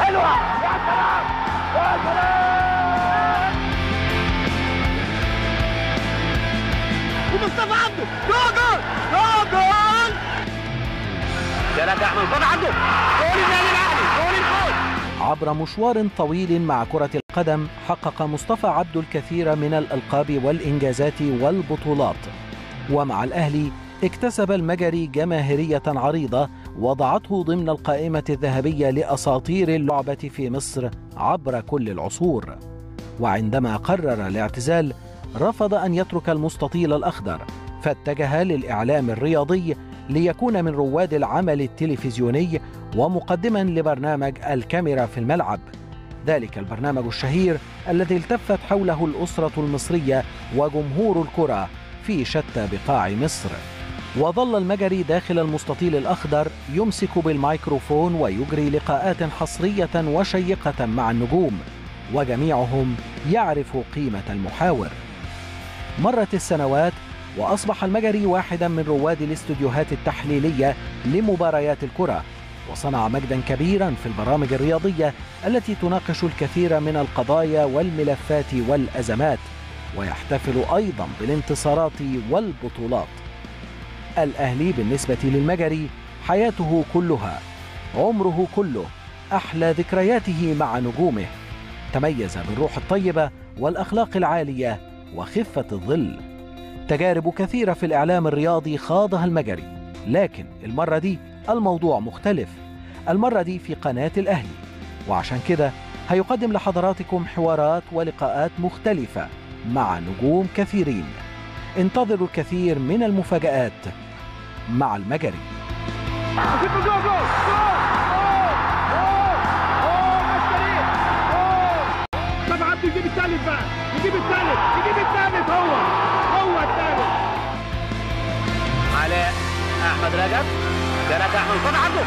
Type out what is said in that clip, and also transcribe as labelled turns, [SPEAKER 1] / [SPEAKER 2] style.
[SPEAKER 1] حلوة. يا سلام. يا سلام. ومصطفى عبده جول. جول. جول ثلاثة أحمد. مصطفى عبده جول النادي الأهلي. جول الفوز
[SPEAKER 2] عبر مشوار طويل مع كرة القدم حقق مصطفى عبد الكثير من الألقاب والإنجازات والبطولات. ومع الأهلي اكتسب المجري جماهيرية عريضة وضعته ضمن القائمة الذهبية لأساطير اللعبة في مصر عبر كل العصور. وعندما قرر الاعتزال رفض أن يترك المستطيل الأخضر فاتجه للإعلام الرياضي ليكون من رواد العمل التلفزيوني ومقدما لبرنامج الكاميرا في الملعب. ذلك البرنامج الشهير الذي التفت حوله الأسرة المصرية وجمهور الكرة في شتى بقاع مصر. وظل المجري داخل المستطيل الأخضر يمسك بالميكروفون ويجري لقاءات حصرية وشيقة مع النجوم وجميعهم يعرف قيمة المحاور. مرت السنوات وأصبح المجري واحدا من رواد الاستوديوهات التحليلية لمباريات الكرة وصنع مجدا كبيرا في البرامج الرياضية التي تناقش الكثير من القضايا والملفات والأزمات ويحتفل أيضا بالانتصارات والبطولات. الأهلي بالنسبة للمجري حياته كلها عمره كله أحلى ذكرياته مع نجومه. تميز بالروح الطيبة والأخلاق العالية وخفة الظل. تجارب كثيرة في الإعلام الرياضي خاضها المجري. لكن المرة دي الموضوع مختلف. المرة دي في قناة الأهلي. وعشان كده هيقدم لحضراتكم حوارات ولقاءات مختلفة مع نجوم كثيرين. انتظروا الكثير من المفاجآت مع المجري
[SPEAKER 1] مصطفى عبده يجيب الثالث بقى يجيب الثالث يجيب الثالث هو هو الثالث علاء أحمد رجب ثلاثة أحمد مصطفى عبده